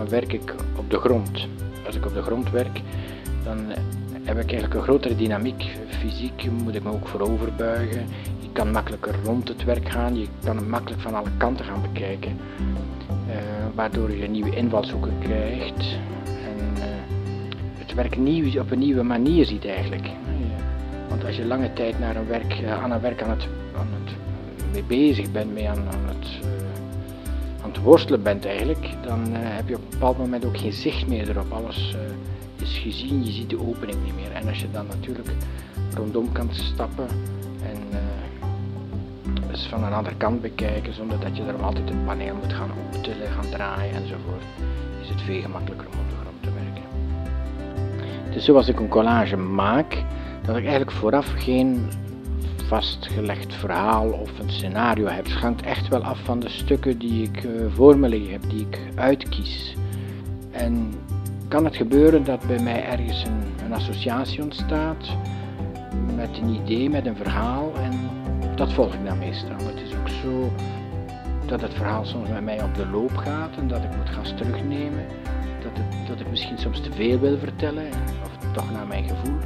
dan werk ik op de grond. Als ik op de grond werk, dan heb ik eigenlijk een grotere dynamiek. Fysiek moet ik me ook voorover buigen. Je kan makkelijker rond het werk gaan, je kan het makkelijk van alle kanten gaan bekijken. Uh, waardoor je nieuwe invalshoeken krijgt. En uh, het werk nieuw, op een nieuwe manier ziet eigenlijk. Want als je lange tijd naar een werk, uh, aan een werk aan het, aan het mee bezig bent, mee aan, aan het aan het worstelen bent eigenlijk, dan uh, heb je op een bepaald moment ook geen zicht meer erop. Alles uh, is gezien, je ziet de opening niet meer. En als je dan natuurlijk rondom kan stappen en eens van een andere kant bekijken, zonder dat je er altijd een paneel moet gaan optillen, gaan draaien enzovoort, is het veel gemakkelijker om op de grond te werken. Dus zoals ik een collage maak, dat ik eigenlijk vooraf geen vastgelegd verhaal of een scenario heb. Het hangt echt wel af van de stukken die ik uh, voor me liggen heb, die ik uitkies. En kan het gebeuren dat bij mij ergens een, associatie ontstaat met een idee, met een verhaal en dat volg ik dan meestal. Het is ook zo dat het verhaal soms met mij op de loop gaat en dat ik moet gaan terugnemen. Dat, het, dat ik misschien soms te veel wil vertellen, of toch naar mijn gevoel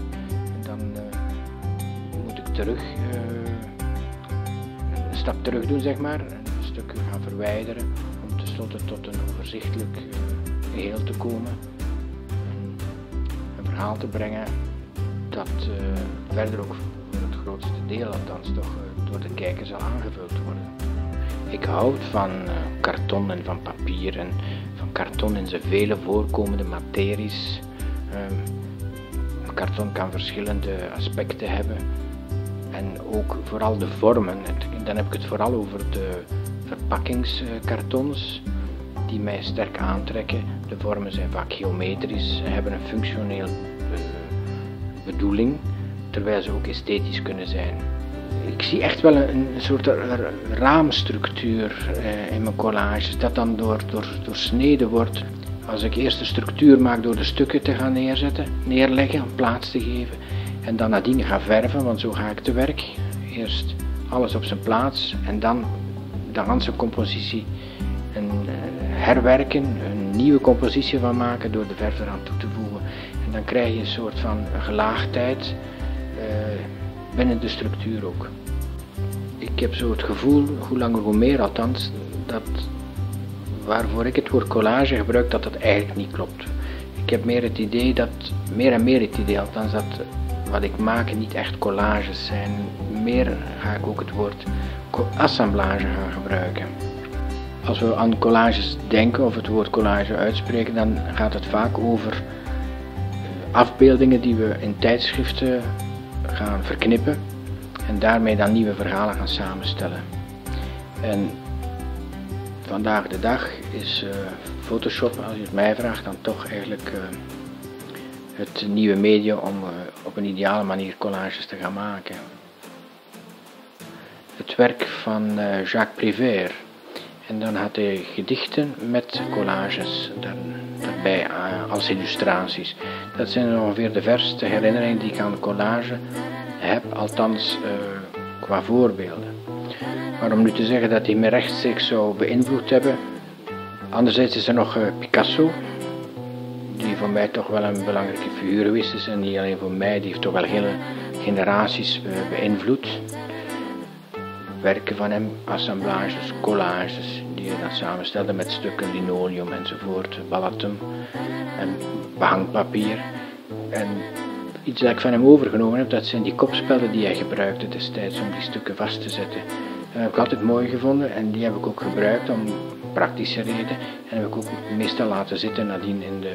terug, uh, een stap terug doen, zeg maar, een stuk gaan verwijderen, om tenslotte tot een overzichtelijk uh, geheel te komen. Een, verhaal te brengen dat uh, verder ook voor het grootste deel althans toch door de kijker zal aangevuld worden. Ik houd van karton en van papier en van karton in zijn vele voorkomende materies. Ehm, karton kan verschillende aspecten hebben en ook vooral de vormen. Dan heb ik het vooral over de verpakkingskartons die mij sterk aantrekken. De vormen zijn vaak geometrisch, hebben een functioneel uh, bedoeling, terwijl ze ook esthetisch kunnen zijn. Ik zie echt wel een, soort raamstructuur uh, in mijn collages, dat dan door, door, doorsneden wordt. Als ik eerst de structuur maak door de stukken te gaan neerzetten, neerleggen, plaats te geven, en dan nadien ga verven, want zo ga ik te werk. Eerst alles op zijn plaats en dan de hele compositie uh, herwerken, een nieuwe compositie van maken door de verf eraan toe te voegen. En dan krijg je een soort van gelaagdheid uh, binnen de structuur ook. Ik heb zo het gevoel, hoe langer hoe meer althans, dat waarvoor ik het woord collage gebruik, dat dat eigenlijk niet klopt. Ik heb meer het idee dat, meer en meer het idee althans, dat wat ik maak niet echt collages zijn. Meer ga ik ook het woord assemblage gaan gebruiken. Als we aan collages denken of het woord collage uitspreken, dan gaat het vaak over eh, afbeeldingen die we in tijdschriften gaan verknippen en daarmee dan nieuwe verhalen gaan samenstellen. En vandaag de dag is uh, Photoshop, als je het mij vraagt, dan toch eigenlijk uh, het nieuwe medium om uh, op een ideale manier collages te gaan maken. Het werk van uh, Jacques Prévert. En dan had hij gedichten met collages daarbij uh, als illustraties. Dat zijn ongeveer de verste herinneringen die ik aan collage heb, althans qua voorbeelden. Maar om nu te zeggen dat hij me rechtstreeks zou beïnvloed hebben. Anderzijds is er nog Picasso, voor mij toch wel een belangrijke figuur geweest. En niet alleen voor mij, die heeft toch wel hele generaties eh, beïnvloed. Werken van hem, assemblages, collages, die hij dan samenstelde met stukken linoleum enzovoort, ballatum en behangpapier. En iets dat ik van hem overgenomen heb, dat zijn die kopspellen die hij gebruikte destijds om die stukken vast te zetten. Heb ik altijd mooi gevonden en die heb ik ook gebruikt om praktische reden. En heb ik ook meestal laten zitten nadien in, de,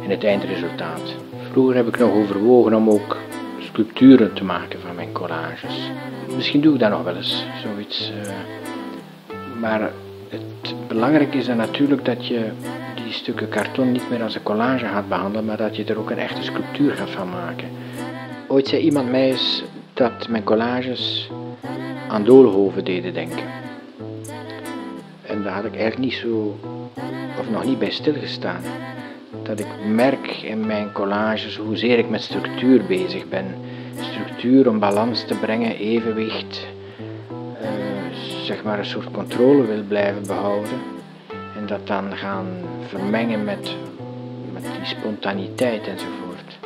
in het eindresultaat. Vroeger heb ik nog overwogen om ook sculpturen te maken van mijn collages. Misschien doe ik dat nog wel eens, zoiets. Uh, maar het belangrijke is dan natuurlijk dat je die stukken karton niet meer als een collage gaat behandelen, maar dat je er ook een echte sculptuur gaat van maken. Ooit zei iemand mij eens dat mijn collages aan Doolhoven deden denken. En daar had ik eigenlijk niet zo, of nog niet bij stilgestaan. Dat ik merk in mijn collages hoezeer ik met structuur bezig ben. Structuur om balans te brengen, evenwicht, uh, zeg maar een soort controle wil blijven behouden. En dat dan gaan vermengen met, met die spontaniteit enzovoort.